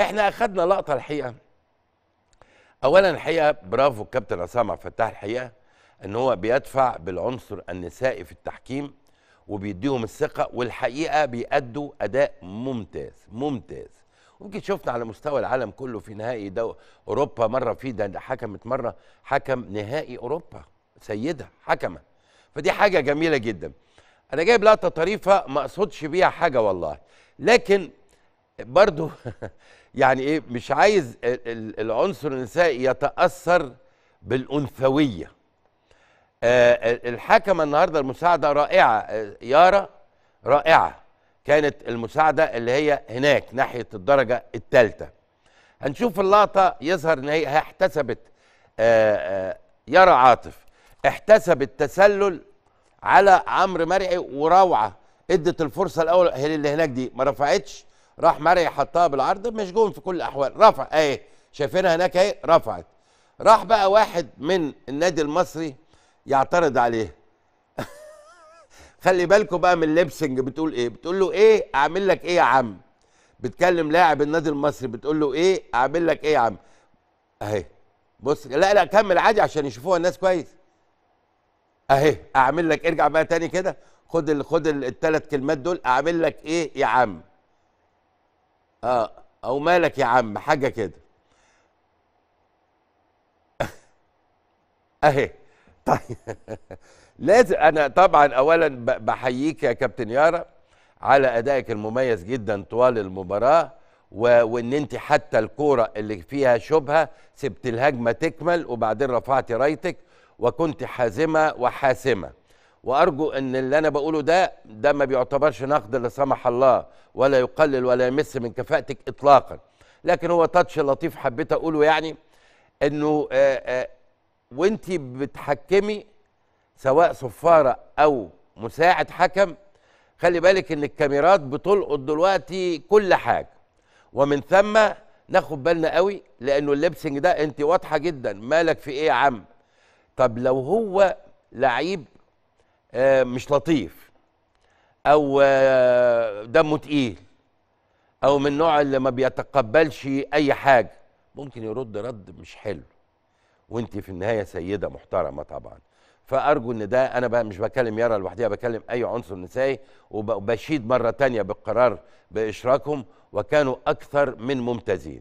إحنا أخدنا لقطة الحقيقة. اولا الحقيقة برافو الكابتن عصام عبد الفتاح الحقيقة إن هو بيدفع بالعنصر النسائي في التحكيم وبيديهم الثقة والحقيقة بيأدوا أداء ممتاز ممتاز. ممكن شفنا على مستوى العالم كله في نهائي دو أوروبا مرة في ده حكمت مرة حكم نهائي أوروبا. سيدة حكمة. فدي حاجة جميلة جدا. أنا جايب لقطة طريفة ما أقصدش بيها حاجة والله. لكن برضو يعني إيه؟ مش عايز ال- ال- العنصر النسائي يتأثر بالأنثوية. آه، ال- الحكمة النهارده المساعدة رائعة. آه، يارا رائعة. كانت المساعدة اللي هي هناك ناحية الدرجة الثالثة. هنشوف اللقطة يظهر إن هي احتسبت آه، يارا عاطف احتسبت تسلل على عمرو مرعي وروعة إدت الفرصة الأول اللي هناك دي ما رفعتش. راح مرعي حطها بالعرض مش جون في كل الأحوال. رفع اهي شايفينها هناك أهي رفعت. راح بقى واحد من النادي المصري يعترض عليه. خلي بالكم بقى من ال lip sync بتقول إيه؟ بتقول له إيه؟ أعمل لك إيه يا عم؟ بتكلم لاعب النادي المصري بتقول له إيه؟ أعمل لك إيه يا عم؟ أهي. بص لا لا كمل عادي عشان يشوفوها الناس كويس. أهي أعمل لك ارجع بقى تاني كده. خد خد الثلاث كلمات دول. أعمل لك إيه يا عم؟ آه. أو مالك يا عم حاجة كده. أهي. طيب. لازم أنا طبعا اولا بحييك يا كابتن يارا على أدائك المميز جدا طوال المباراة و... وإن أنت حتى الكورة اللي فيها شبهة سبت الهجمة تكمل وبعدين رفعتي رايتك وكنت حازمة وحاسمة. وأرجو إن اللي أنا بقوله ده ده ما بيعتبرش نقد لا سمح الله ولا يقلل ولا يمس من كفاءتك اطلاقا. لكن هو تاتش لطيف حبيت أقوله يعني إنه آه آه وأنت بتحكمي سواء صفارة أو مساعد حكم خلي بالك إن الكاميرات بتلقط دلوقتي كل حاجة. ومن ثم ناخد بالنا قوي لأنه الليبسنج ده أنت واضحة جدا مالك في إيه يا عم؟ طب لو هو لعيب مش لطيف. أو آه، دمه تقيل. أو من النوع اللي ما بيتقبلش أي حاجة. ممكن يرد رد مش حلو. وأنت في النهاية سيدة محترمة طبعا. فأرجو إن ده أنا بقى مش بكلم يارا لوحدها بكلم أي عنصر نسائي. وبشيد مرة تانية بالقرار بإشراكهم. وكانوا أكثر من ممتازين.